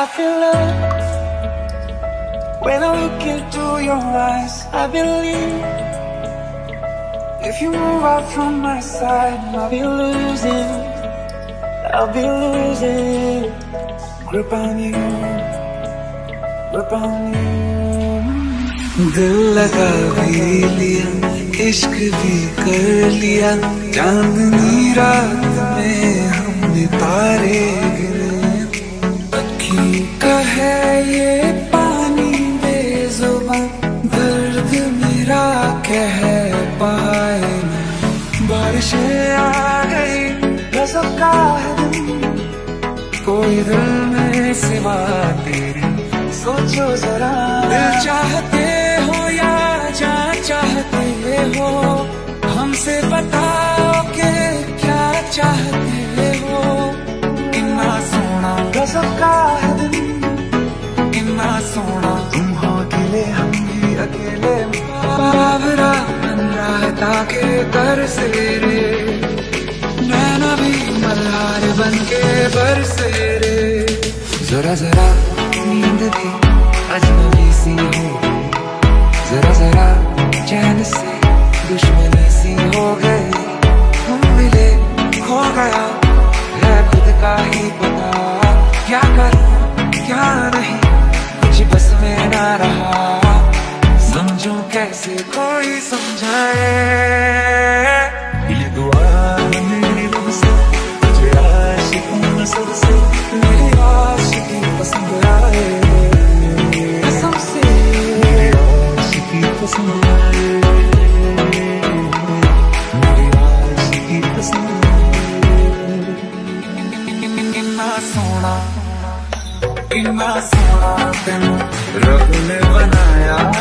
I feel love when I look into your eyes. I believe if you move out from my side, I'll be losing. I'll be losing grip on you, grip on you. दिल लगा भी लिया इश्क भी कर लिया चांदनी रात में हमने तारे गिने अखी का ये पानी बेजुबान, दर्द मेरा कह पाए बारिशें है कोई दिल में सिवा सोचो जरा। चाहते हो या जान चाहते हो? हमसे बताओ कि क्या चाहते हो? किन्ना सोना गजब का रहता के कर से रे नैना भी मल्हार बन के बरसे रे जरा जरा नींद भी अजनबी सी हो जरा जरा चैन से दुश्मनी सी हो गई। हम मिले खो गया, है खुद का ही पता। क्या करूँ, क्या नहीं, कुछ बस में ना रहा। कैसे कोई समझाए? ये दुआ मेरी रूह से तुझे आशिकों सबसे मेरी आशिकी पसंद आए। कसम मेरी आशिकी पसंद आए। मेरी आशिकी पसंद आए। किन्ना सोना सोना तेन रब ने बनाया।